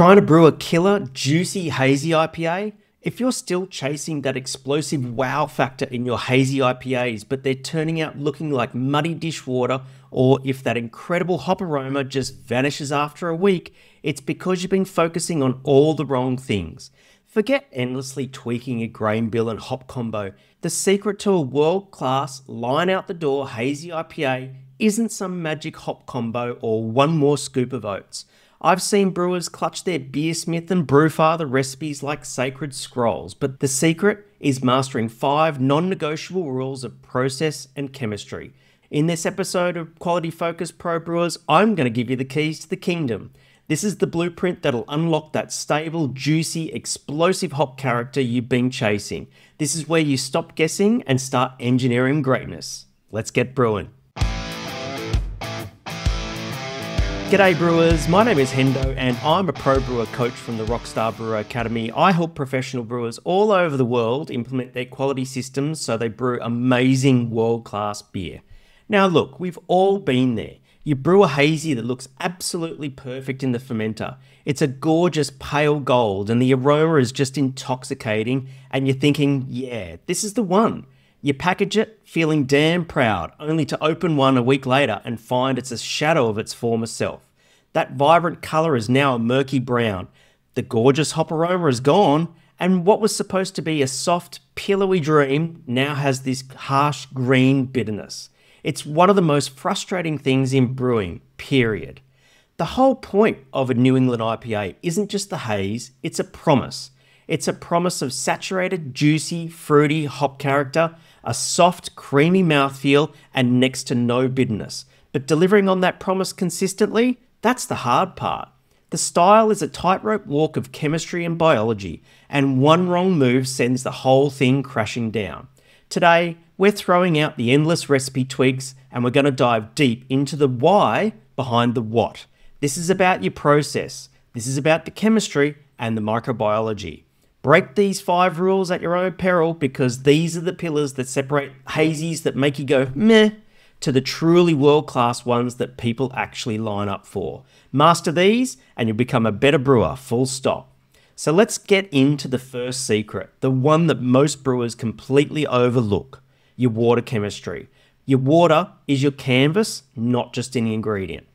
Trying to brew a killer, juicy, hazy IPA? If you're still chasing that explosive wow factor in your hazy IPAs, but they're turning out looking like muddy dishwater, or if that incredible hop aroma just vanishes after a week, it's because you've been focusing on all the wrong things. Forget endlessly tweaking your grain bill and hop combo. The secret to a world class, line out the door hazy IPA isn't some magic hop combo or one more scoop of oats. I've seen brewers clutch their Beersmith and Brewfather recipes like sacred scrolls, but the secret is mastering five non negotiable rules of process and chemistry. In this episode of Quality Focus Pro Brewers, I'm going to give you the keys to the kingdom. This is the blueprint that'll unlock that stable, juicy, explosive hop character you've been chasing. This is where you stop guessing and start engineering greatness. Let's get brewing. G'day brewers, my name is Hendo and I'm a pro brewer coach from the Rockstar Brewer Academy. I help professional brewers all over the world implement their quality systems so they brew amazing world class beer. Now, look, we've all been there. You brew a hazy that looks absolutely perfect in the fermenter. It's a gorgeous pale gold and the aroma is just intoxicating, and you're thinking, yeah, this is the one. You package it feeling damn proud, only to open one a week later and find it's a shadow of its former self. That vibrant colour is now a murky brown. The gorgeous hop aroma is gone, and what was supposed to be a soft, pillowy dream now has this harsh green bitterness. It's one of the most frustrating things in brewing, period. The whole point of a New England IPA isn't just the haze, it's a promise. It's a promise of saturated, juicy, fruity hop character a soft, creamy mouthfeel, and next to no bitterness. But delivering on that promise consistently, that's the hard part. The style is a tightrope walk of chemistry and biology, and one wrong move sends the whole thing crashing down. Today, we're throwing out the endless recipe twigs and we're going to dive deep into the why behind the what. This is about your process, this is about the chemistry and the microbiology. Break these five rules at your own peril because these are the pillars that separate hazies that make you go meh to the truly world class ones that people actually line up for. Master these and you'll become a better brewer, full stop. So let's get into the first secret, the one that most brewers completely overlook your water chemistry. Your water is your canvas, not just an ingredient.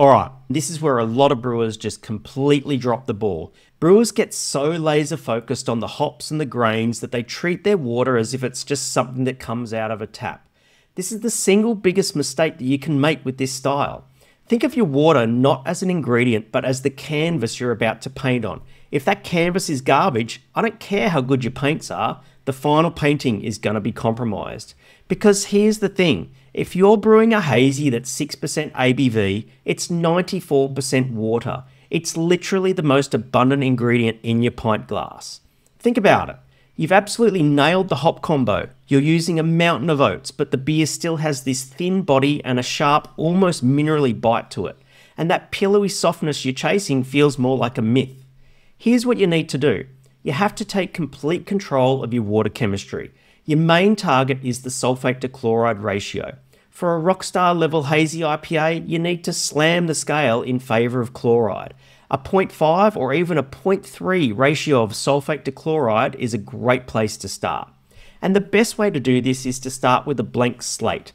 All right, this is where a lot of brewers just completely drop the ball. Brewers get so laser focused on the hops and the grains that they treat their water as if it's just something that comes out of a tap. This is the single biggest mistake that you can make with this style. Think of your water not as an ingredient, but as the canvas you're about to paint on. If that canvas is garbage, I don't care how good your paints are, the final painting is going to be compromised. Because here's the thing if you're brewing a hazy that's 6% ABV, it's 94% water. It's literally the most abundant ingredient in your pint glass. Think about it. You've absolutely nailed the hop combo. You're using a mountain of oats, but the beer still has this thin body and a sharp, almost minerally bite to it. And that pillowy softness you're chasing feels more like a myth. Here's what you need to do you have to take complete control of your water chemistry. Your main target is the sulfate to chloride ratio. For a rockstar level hazy IPA, you need to slam the scale in favour of chloride. A 0.5 or even a 0.3 ratio of sulfate to chloride is a great place to start. And the best way to do this is to start with a blank slate.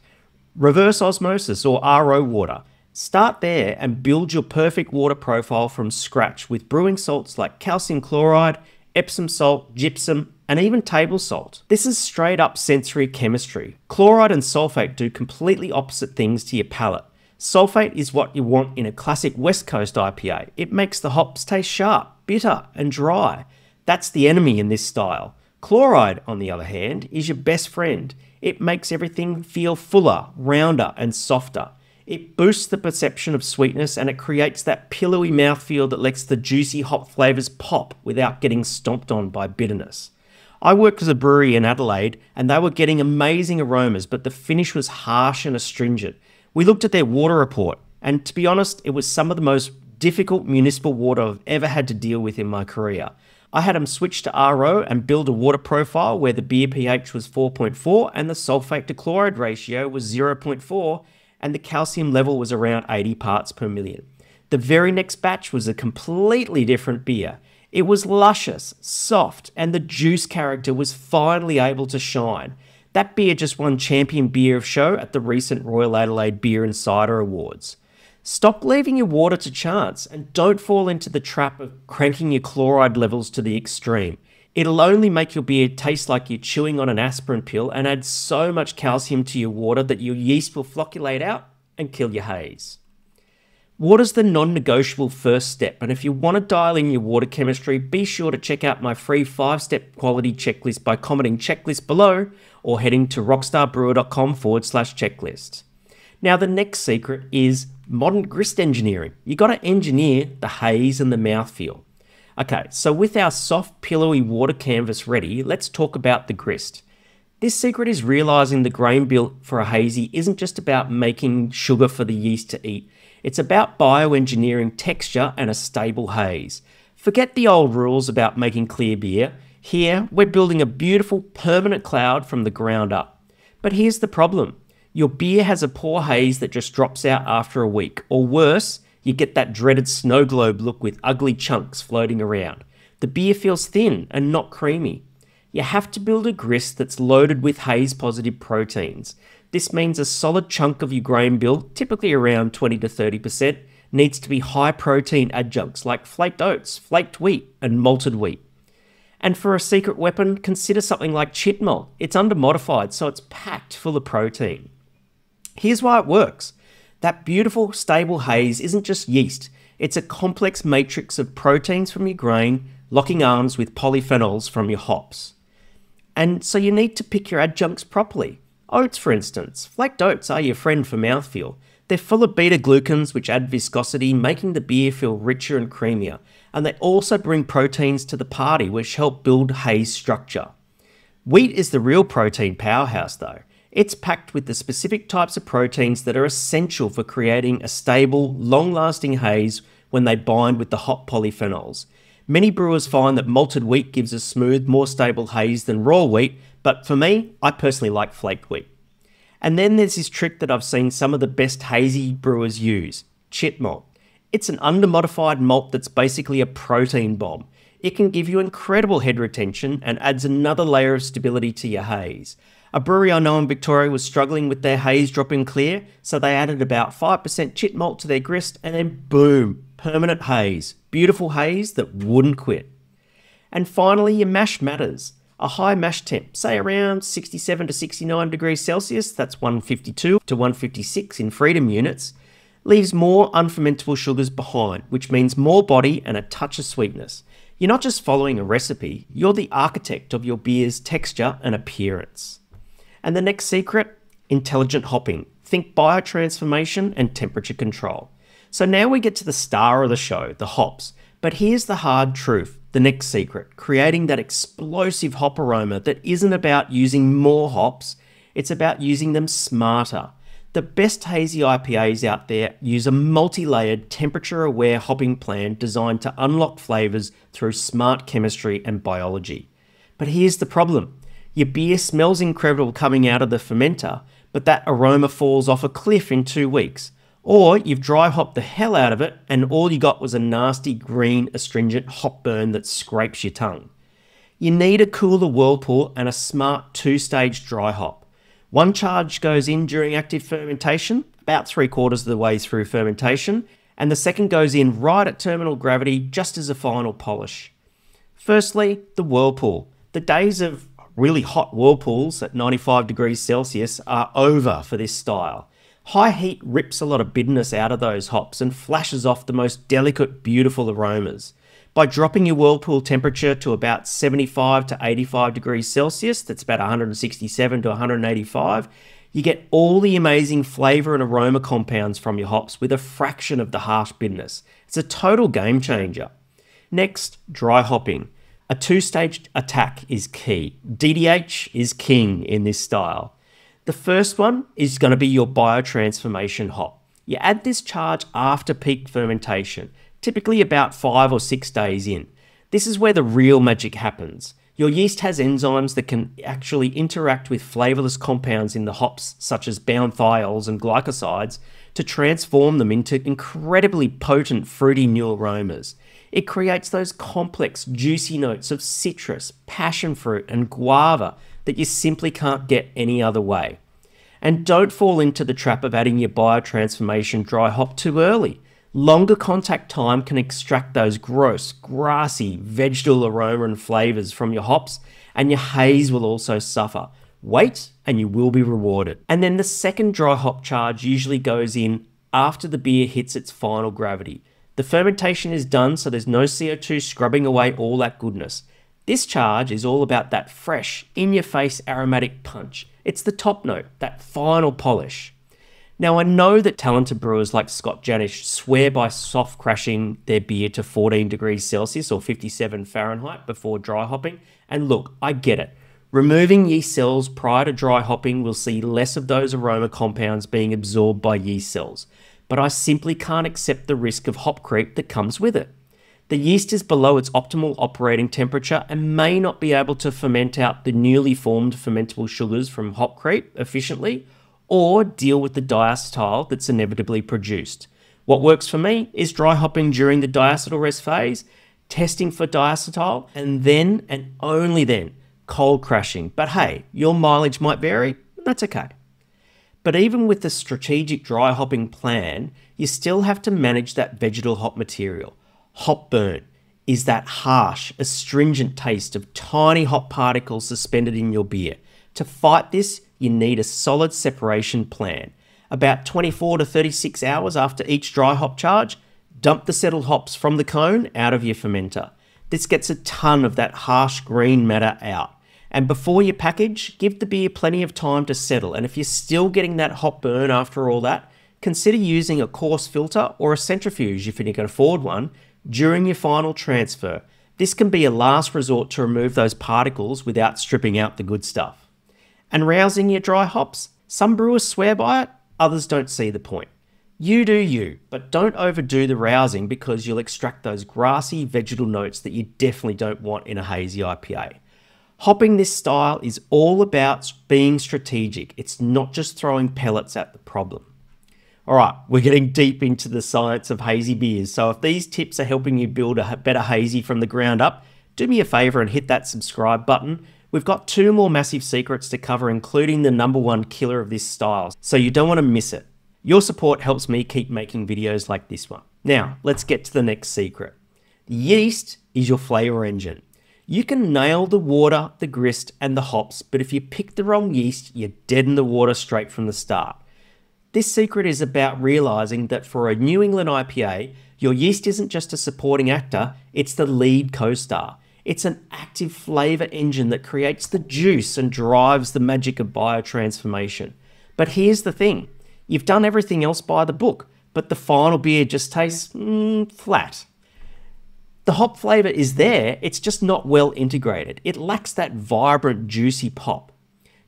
Reverse osmosis or RO water. Start there and build your perfect water profile from scratch with brewing salts like calcium chloride, Epsom salt, gypsum, and even table salt. This is straight up sensory chemistry. Chloride and sulfate do completely opposite things to your palate. Sulfate is what you want in a classic West Coast IPA. It makes the hops taste sharp, bitter, and dry. That's the enemy in this style. Chloride, on the other hand, is your best friend. It makes everything feel fuller, rounder, and softer. It boosts the perception of sweetness and it creates that pillowy mouthfeel that lets the juicy hop flavours pop without getting stomped on by bitterness. I worked as a brewery in Adelaide and they were getting amazing aromas, but the finish was harsh and astringent. We looked at their water report, and to be honest, it was some of the most difficult municipal water I've ever had to deal with in my career. I had them switch to RO and build a water profile where the beer pH was 4.4 and the sulfate to chloride ratio was 0.4 and the calcium level was around 80 parts per million. The very next batch was a completely different beer. It was luscious, soft, and the juice character was finally able to shine. That beer just won Champion Beer of Show at the recent Royal Adelaide Beer and Cider Awards. Stop leaving your water to chance and don't fall into the trap of cranking your chloride levels to the extreme. It'll only make your beer taste like you're chewing on an aspirin pill and add so much calcium to your water that your yeast will flocculate out and kill your haze. Water's the non negotiable first step, and if you want to dial in your water chemistry, be sure to check out my free five step quality checklist by commenting checklist below or heading to rockstarbrewer.com forward slash checklist. Now, the next secret is modern grist engineering. You got to engineer the haze and the mouthfeel. Okay, so with our soft, pillowy water canvas ready, let's talk about the grist. This secret is realizing the grain bill for a hazy isn't just about making sugar for the yeast to eat, it's about bioengineering texture and a stable haze. Forget the old rules about making clear beer. Here, we're building a beautiful permanent cloud from the ground up. But here's the problem your beer has a poor haze that just drops out after a week, or worse, you get that dreaded snow globe look with ugly chunks floating around. The beer feels thin and not creamy. You have to build a grist that's loaded with haze positive proteins. This means a solid chunk of your grain bill, typically around 20 to 30%, needs to be high protein adjuncts like flaked oats, flaked wheat, and malted wheat. And for a secret weapon, consider something like chit malt. It's under modified, so it's packed full of protein. Here's why it works that beautiful, stable haze isn't just yeast, it's a complex matrix of proteins from your grain locking arms with polyphenols from your hops. And so you need to pick your adjuncts properly. Oats, for instance. Flaked oats are your friend for mouthfeel. They're full of beta glucans, which add viscosity, making the beer feel richer and creamier. And they also bring proteins to the party, which help build haze structure. Wheat is the real protein powerhouse, though. It's packed with the specific types of proteins that are essential for creating a stable, long lasting haze when they bind with the hop polyphenols. Many brewers find that malted wheat gives a smooth, more stable haze than raw wheat, but for me, I personally like flaked wheat. And then there's this trick that I've seen some of the best hazy brewers use chit malt. It's an undermodified malt that's basically a protein bomb. It can give you incredible head retention and adds another layer of stability to your haze. A brewery I know in Victoria was struggling with their haze dropping clear, so they added about 5% chit malt to their grist, and then boom, permanent haze. Beautiful haze that wouldn't quit. And finally, your mash matters. A high mash temp, say around 67 to 69 degrees Celsius, that's 152 to 156 in freedom units, leaves more unfermentable sugars behind, which means more body and a touch of sweetness. You're not just following a recipe, you're the architect of your beer's texture and appearance. And the next secret intelligent hopping. Think biotransformation and temperature control. So now we get to the star of the show, the hops. But here's the hard truth the next secret creating that explosive hop aroma that isn't about using more hops, it's about using them smarter. The best hazy IPAs out there use a multi layered, temperature aware hopping plan designed to unlock flavours through smart chemistry and biology. But here's the problem your beer smells incredible coming out of the fermenter, but that aroma falls off a cliff in two weeks. Or you've dry hopped the hell out of it and all you got was a nasty green astringent hop burn that scrapes your tongue. You need a cooler whirlpool and a smart two stage dry hop. One charge goes in during active fermentation, about three quarters of the way through fermentation, and the second goes in right at terminal gravity just as a final polish. Firstly, the whirlpool. The days of really hot whirlpools at 95 degrees Celsius are over for this style. High heat rips a lot of bitterness out of those hops and flashes off the most delicate, beautiful aromas. By dropping your whirlpool temperature to about 75 to 85 degrees Celsius, that's about 167 to 185, you get all the amazing flavour and aroma compounds from your hops with a fraction of the harsh bitterness. It's a total game changer. Next, dry hopping. A two stage attack is key. DDH is king in this style. The first one is going to be your biotransformation hop. You add this charge after peak fermentation, typically about five or six days in. This is where the real magic happens. Your yeast has enzymes that can actually interact with flavorless compounds in the hops, such as bound thiols and glycosides, to transform them into incredibly potent fruity new aromas. It creates those complex, juicy notes of citrus, passion fruit, and guava that you simply can't get any other way. And don't fall into the trap of adding your biotransformation dry hop too early. Longer contact time can extract those gross, grassy, vegetal aroma and flavours from your hops, and your haze will also suffer. Wait, and you will be rewarded. And then the second dry hop charge usually goes in after the beer hits its final gravity. The fermentation is done, so there's no CO2 scrubbing away all that goodness. This charge is all about that fresh, in your face aromatic punch. It's the top note, that final polish. Now, I know that talented brewers like Scott Janish swear by soft crashing their beer to 14 degrees Celsius or 57 Fahrenheit before dry hopping. And look, I get it. Removing yeast cells prior to dry hopping will see less of those aroma compounds being absorbed by yeast cells, but I simply can't accept the risk of hop creep that comes with it. The yeast is below its optimal operating temperature and may not be able to ferment out the newly formed fermentable sugars from hop creep efficiently or deal with the diacetyl that's inevitably produced. What works for me is dry hopping during the diacetyl rest phase, testing for diacetyl, and then and only then cold crashing. But hey, your mileage might vary, that's okay. But even with the strategic dry hopping plan, you still have to manage that vegetal hop material. Hop burn is that harsh, astringent taste of tiny hop particles suspended in your beer. To fight this, you need a solid separation plan. About 24 to 36 hours after each dry hop charge, dump the settled hops from the cone out of your fermenter. This gets a ton of that harsh green matter out. And before you package, give the beer plenty of time to settle. And if you're still getting that hop burn after all that, consider using a coarse filter or a centrifuge if you can afford one during your final transfer. This can be a last resort to remove those particles without stripping out the good stuff and rousing your dry hops. Some brewers swear by it, others don't see the point. You do you, but don't overdo the rousing because you'll extract those grassy vegetal notes that you definitely don't want in a hazy IPA. Hopping this style is all about being strategic. It's not just throwing pellets at the problem. All right, we're getting deep into the science of hazy beers. So if these tips are helping you build a better hazy from the ground up, do me a favor and hit that subscribe button We've got two more massive secrets to cover, including the number one killer of this style, so you don't want to miss it. Your support helps me keep making videos like this one. Now, let's get to the next secret. Yeast is your flavor engine. You can nail the water, the grist, and the hops, but if you pick the wrong yeast, you're dead in the water straight from the start. This secret is about realizing that for a New England IPA, your yeast isn't just a supporting actor, it's the lead co star. It's an active flavor engine that creates the juice and drives the magic of biotransformation. But here's the thing you've done everything else by the book, but the final beer just tastes mm, flat. The hop flavor is there, it's just not well integrated. It lacks that vibrant, juicy pop.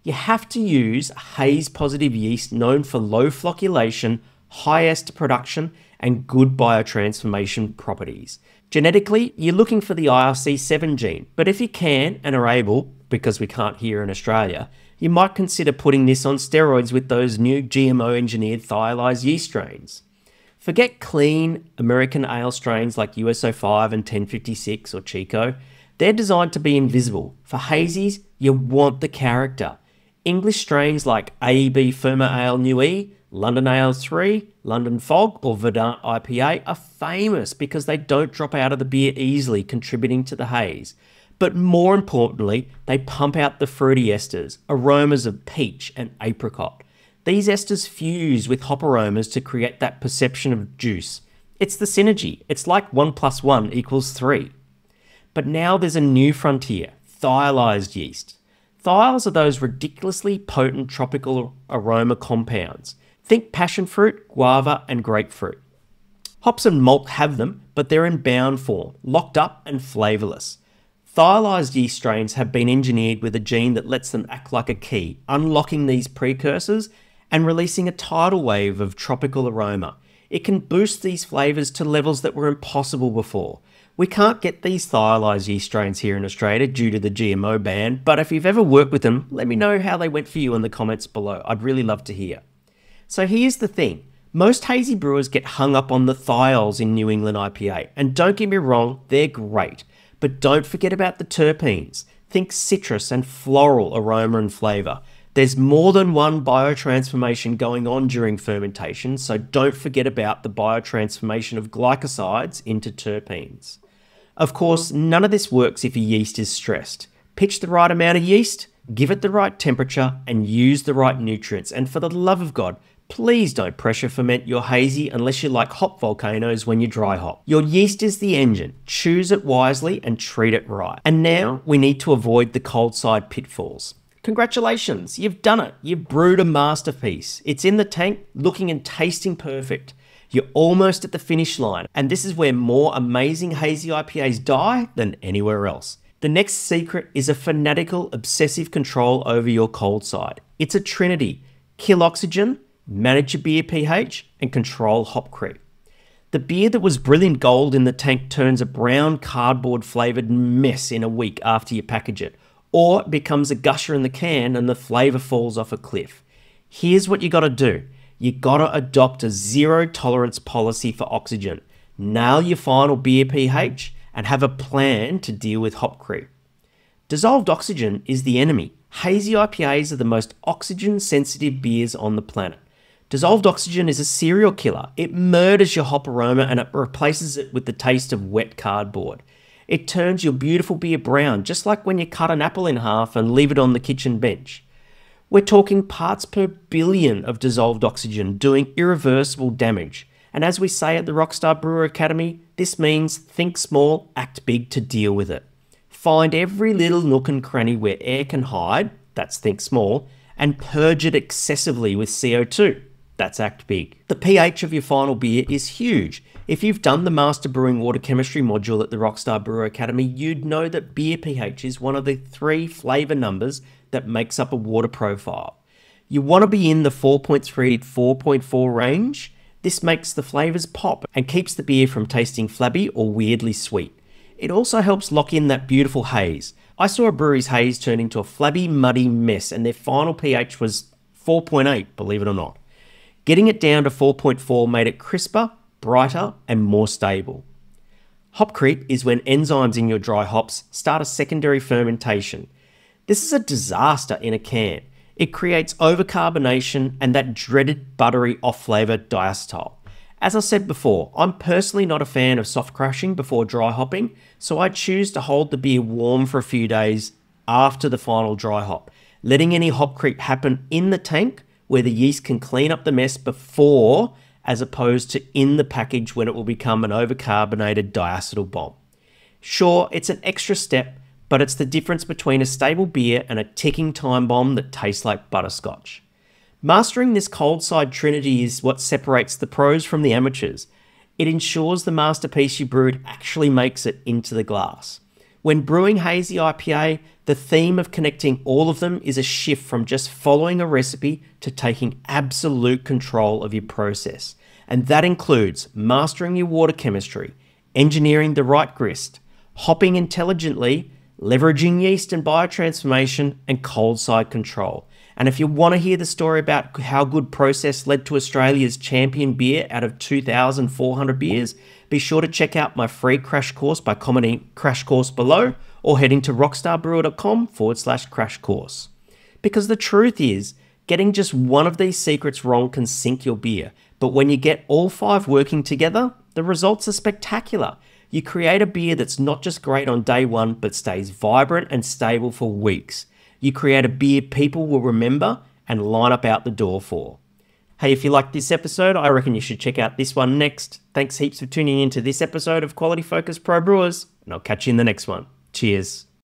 You have to use haze positive yeast known for low flocculation, high ester production, and good biotransformation properties. Genetically, you're looking for the IRC7 gene, but if you can and are able, because we can't here in Australia, you might consider putting this on steroids with those new GMO engineered thiolized yeast strains. Forget clean American ale strains like US-05 and 1056 or Chico. They're designed to be invisible. For hazies, you want the character. English strains like AEB Firma Ale New E London Ale 3, London Fog, or Verdant IPA are famous because they don't drop out of the beer easily, contributing to the haze. But more importantly, they pump out the fruity esters, aromas of peach and apricot. These esters fuse with hop aromas to create that perception of juice. It's the synergy. It's like 1 plus 1 equals 3. But now there's a new frontier thiolized yeast. Thiols are those ridiculously potent tropical aroma compounds. Think passion fruit, guava, and grapefruit. Hops and malt have them, but they're in bound form, locked up and flavourless. Thiolized yeast strains have been engineered with a gene that lets them act like a key, unlocking these precursors and releasing a tidal wave of tropical aroma. It can boost these flavours to levels that were impossible before. We can't get these thiolized yeast strains here in Australia due to the GMO ban, but if you've ever worked with them, let me know how they went for you in the comments below. I'd really love to hear. So here's the thing Most hazy brewers get hung up on the thiols in New England IPA, and don't get me wrong, they're great. But don't forget about the terpenes. Think citrus and floral aroma and flavour. There's more than one biotransformation going on during fermentation, so don't forget about the biotransformation of glycosides into terpenes. Of course, none of this works if your yeast is stressed. Pitch the right amount of yeast, give it the right temperature, and use the right nutrients. And for the love of God, Please don't pressure ferment your hazy unless you like hop volcanoes when you dry hop. Your yeast is the engine. Choose it wisely and treat it right. And now we need to avoid the cold side pitfalls. Congratulations, you've done it. You've brewed a masterpiece. It's in the tank, looking and tasting perfect. You're almost at the finish line, and this is where more amazing hazy IPAs die than anywhere else. The next secret is a fanatical, obsessive control over your cold side. It's a trinity kill oxygen, manage your beer pH, and control hop creep. The beer that was brilliant gold in the tank turns a brown cardboard flavoured mess in a week after you package it, or it becomes a gusher in the can and the flavour falls off a cliff. Here's what you gotta do you gotta adopt a zero tolerance policy for oxygen, nail your final beer pH, and have a plan to deal with hop creep. Dissolved oxygen is the enemy. Hazy IPAs are the most oxygen sensitive beers on the planet. Dissolved oxygen is a serial killer. It murders your hop aroma and it replaces it with the taste of wet cardboard. It turns your beautiful beer brown, just like when you cut an apple in half and leave it on the kitchen bench. We're talking parts per billion of dissolved oxygen doing irreversible damage. And as we say at the Rockstar Brewer Academy, this means think small, act big to deal with it. Find every little nook and cranny where air can hide, that's think small, and purge it excessively with CO2. That's act big. The pH of your final beer is huge. If you've done the Master Brewing Water Chemistry module at the Rockstar Brewer Academy, you'd know that beer pH is one of the three flavour numbers that makes up a water profile. You want to be in the 4.3 to 4.4 range. This makes the flavours pop and keeps the beer from tasting flabby or weirdly sweet. It also helps lock in that beautiful haze. I saw a brewery's haze turn into a flabby, muddy mess, and their final pH was 4.8, believe it or not. Getting it down to 4.4 made it crisper, brighter, and more stable. Hop creep is when enzymes in your dry hops start a secondary fermentation. This is a disaster in a can. It creates overcarbonation and that dreaded buttery off flavour diacetyl. As I said before, I'm personally not a fan of soft crashing before dry hopping, so I choose to hold the beer warm for a few days after the final dry hop, letting any hop creep happen in the tank where the yeast can clean up the mess before as opposed to in the package when it will become an overcarbonated diacetyl bomb. Sure, it's an extra step, but it's the difference between a stable beer and a ticking time bomb that tastes like butterscotch. Mastering this cold side trinity is what separates the pros from the amateurs. It ensures the masterpiece you brewed actually makes it into the glass. When brewing hazy IPA, the theme of connecting all of them is a shift from just following a recipe to taking absolute control of your process. And that includes mastering your water chemistry, engineering the right grist, hopping intelligently, leveraging yeast and biotransformation, and cold side control. And if you want to hear the story about how good process led to Australia's champion beer out of 2,400 beers, be sure to check out my free crash course by commenting crash course below or heading to rockstarbrewer.com forward slash crash course. Because the truth is, getting just one of these secrets wrong can sink your beer, but when you get all five working together, the results are spectacular. You create a beer that's not just great on day one, but stays vibrant and stable for weeks. You create a beer people will remember and line up out the door for. Hey, if you liked this episode, I reckon you should check out this one next. Thanks heaps for tuning in to this episode of Quality Focus Pro Brewers, and I'll catch you in the next one. Cheers.